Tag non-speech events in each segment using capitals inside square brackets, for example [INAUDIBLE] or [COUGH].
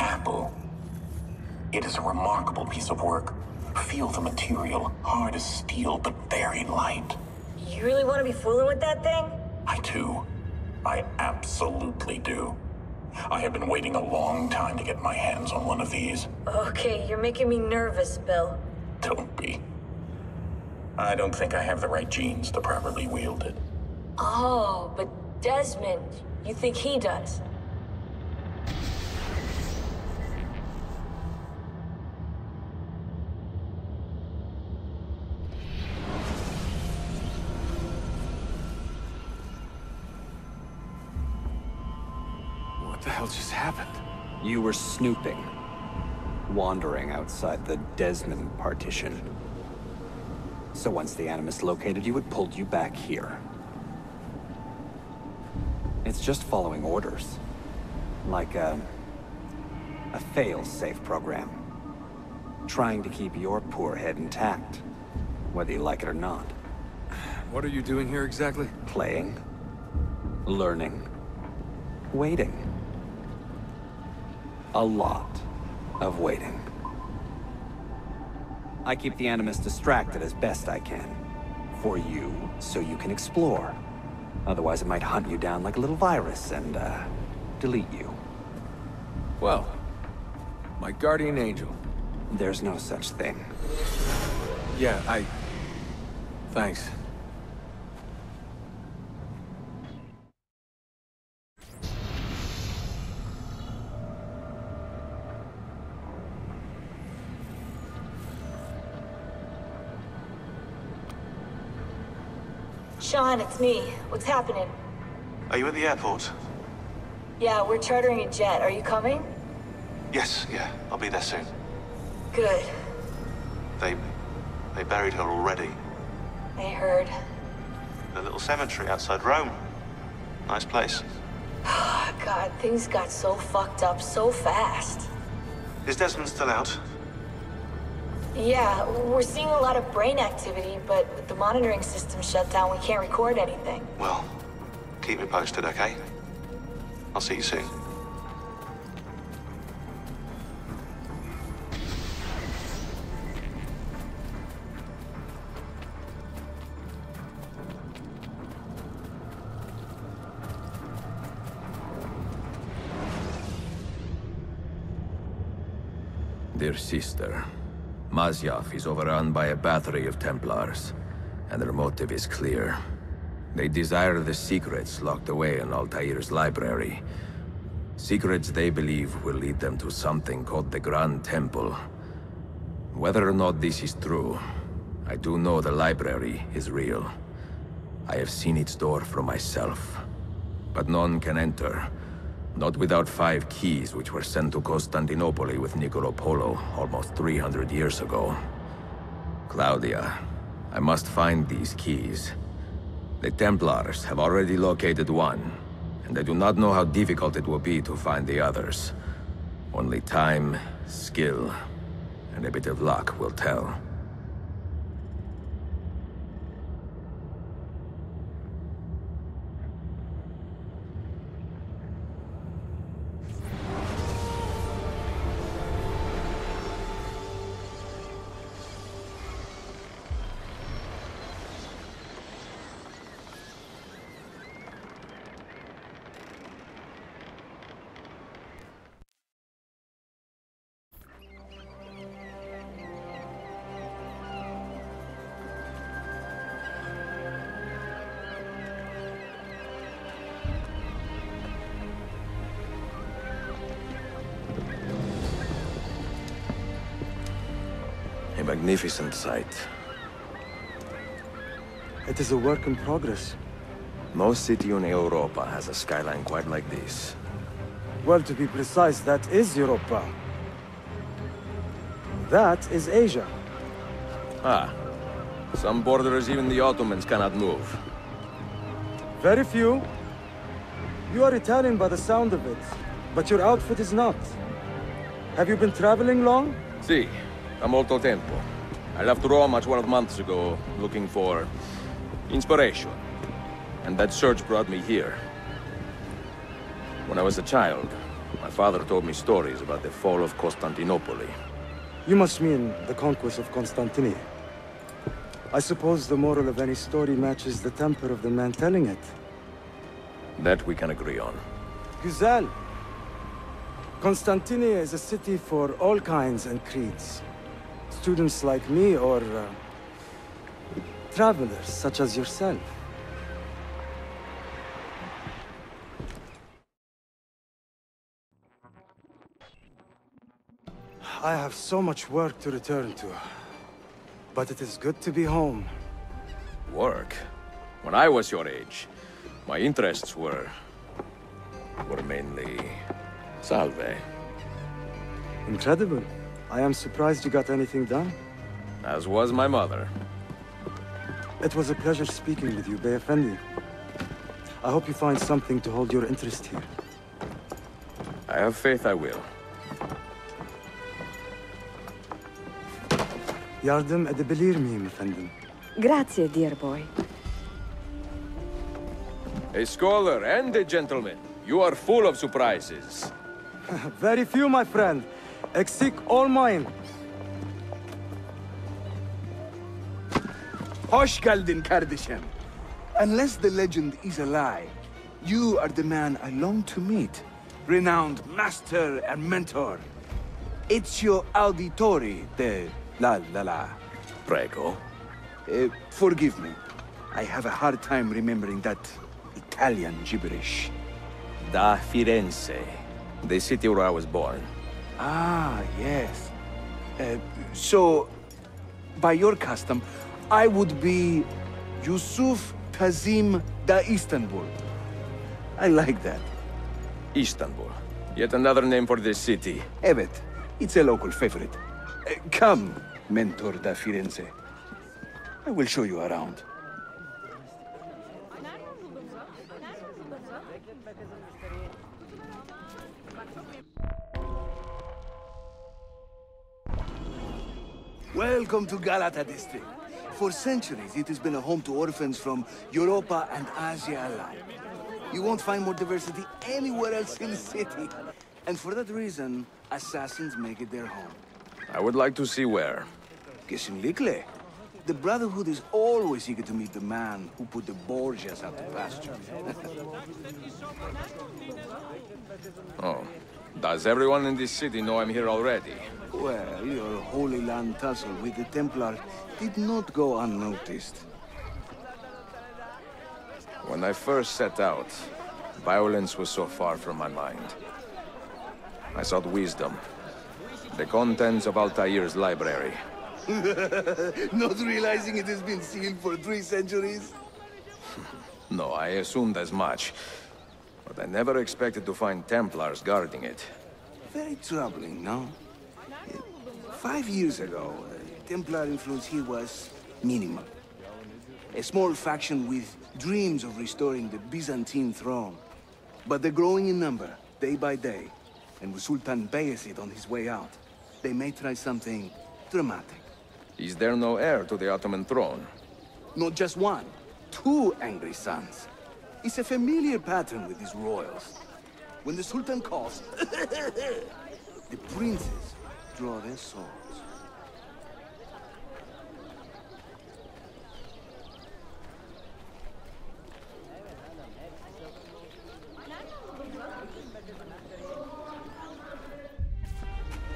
apple. It is a remarkable piece of work. Feel the material, hard as steel, but very light. You really want to be fooling with that thing? I do. I absolutely do. I have been waiting a long time to get my hands on one of these. Okay, you're making me nervous, Bill. Don't be. I don't think I have the right genes to properly wield it. Oh, but Desmond, you think he does? Hell just happened? You were snooping. Wandering outside the Desmond partition. So once the Animus located you, it pulled you back here. It's just following orders. Like a... a fail-safe program. Trying to keep your poor head intact. Whether you like it or not. What are you doing here exactly? Playing. Learning. Waiting. A lot of waiting. I keep the Animus distracted as best I can. For you, so you can explore. Otherwise it might hunt you down like a little virus and, uh, delete you. Well, my guardian angel. There's no such thing. Yeah, I... Thanks. Shaun, it's me. What's happening? Are you at the airport? Yeah, we're chartering a jet. Are you coming? Yes, yeah. I'll be there soon. Good. They... they buried her already. I heard. The little cemetery outside Rome. Nice place. [SIGHS] God, things got so fucked up so fast. Is Desmond still out? Yeah, we're seeing a lot of brain activity, but with the monitoring system shut down, we can't record anything. Well, keep me posted, okay? I'll see you soon. Dear sister, Masyaf is overrun by a battery of Templars, and their motive is clear. They desire the secrets locked away in Altair's library. Secrets they believe will lead them to something called the Grand Temple. Whether or not this is true, I do know the library is real. I have seen its door for myself. But none can enter, not without five keys which were sent to Constantinople with Niccolo Polo almost 300 years ago. Claudia, I must find these keys. The Templars have already located one, and I do not know how difficult it will be to find the others. Only time, skill, and a bit of luck will tell. Magnificent sight. It is a work in progress. No city in Europa has a skyline quite like this. Well, to be precise, that is Europa. That is Asia. Ah. Some borders even the Ottomans cannot move. Very few. You are Italian by the sound of it, but your outfit is not. Have you been traveling long? Si, da molto tempo. I left Rome 12 months ago, looking for... inspiration. And that search brought me here. When I was a child, My father told me stories about the fall of Constantinople. You must mean the conquest of Constantinople. I suppose the moral of any story matches the temper of the man telling it. That we can agree on. Güzel. Constantinople is a city for all kinds and creeds. Students like me or... Uh, travelers such as yourself. I have so much work to return to. But it is good to be home. Work? When I was your age, my interests were... were mainly... salve. Incredible. I am surprised you got anything done. As was my mother. It was a pleasure speaking with you, Bey Effendi. I hope you find something to hold your interest here. I have faith I will. Yardım edebilir miyim efendim? Grazie, dear boy. A scholar and a gentleman. You are full of surprises. [LAUGHS] Very few, my friend. Eksik olmayın. Hoş geldin kardeşim. Unless the legend is a lie, you are the man I long to meet. Renowned master and mentor. Ezio Auditore de La La La. Prego. Uh, forgive me. I have a hard time remembering that Italian gibberish. Da Firenze. The city where I was born. Ah, yes. Uh, so, by your custom, I would be Yusuf Kazim da Istanbul. I like that. Istanbul. Yet another name for this city. Evet, it's a local favorite. Uh, come, Mentor da Firenze. I will show you around. Welcome to Galata district. For centuries, it has been a home to orphans from Europa and Asia alike. You won't find more diversity anywhere else in the city. And for that reason, assassins make it their home. I would like to see where. Kesinlikle. The Brotherhood is always eager to meet the man who put the Borgias out to pasture. [LAUGHS] Oh. Does everyone in this city know I'm here already? Well, your Holy Land tussle with the Templar did not go unnoticed. When I first set out, violence was so far from my mind. I sought wisdom. The contents of Altair's library. [LAUGHS] Not realizing it has been sealed for three centuries? [LAUGHS] No, I assumed as much. But I never expected to find Templars guarding it. Very troubling, no? Five years ago, uh, Templar influence here was minimal. A small faction with dreams of restoring the Byzantine throne. But they're growing in number, day by day. And with Sultan Bayezid on his way out, they may try something dramatic. Is there no heir to the Ottoman throne? Not just one, two angry sons. It's a familiar pattern with these royals. When the Sultan calls, [LAUGHS] the princes draw their swords.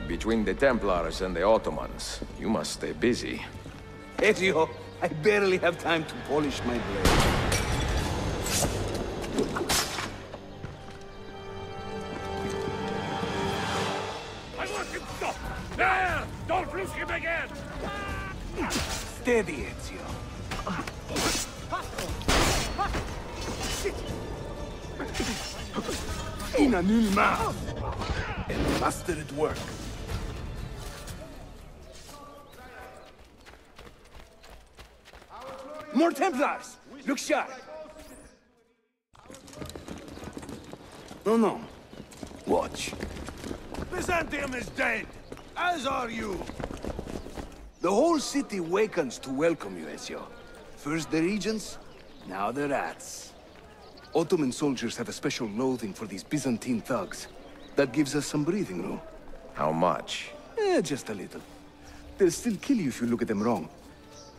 Between the Templars and the Ottomans, you must stay busy. Ezio, I barely have time to polish my blade. Him again! Steady, Ezio. In a nil mouth. And master at work. More Templars! Look sharp! No, no. Watch. Byzantium is dead! As are you! The whole city wakens to welcome you, Ezio. First the regents, now the rats. Ottoman soldiers have a special loathing for these Byzantine thugs. That gives us some breathing room. How much? Eh, just a little. They'll still kill you if you look at them wrong.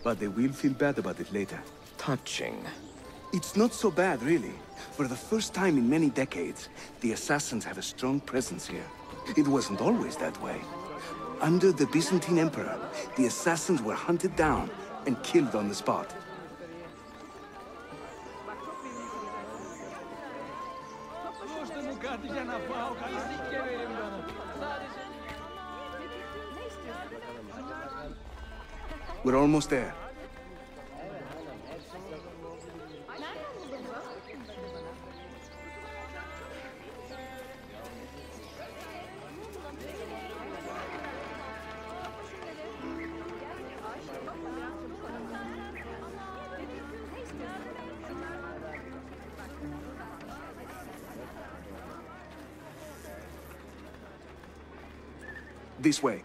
But they will feel bad about it later. Touching. It's not so bad, really. For the first time in many decades, the Assassins have a strong presence here. It wasn't always that way. Under the Byzantine Emperor, the Assassins were hunted down and killed on the spot. We're almost there. This way.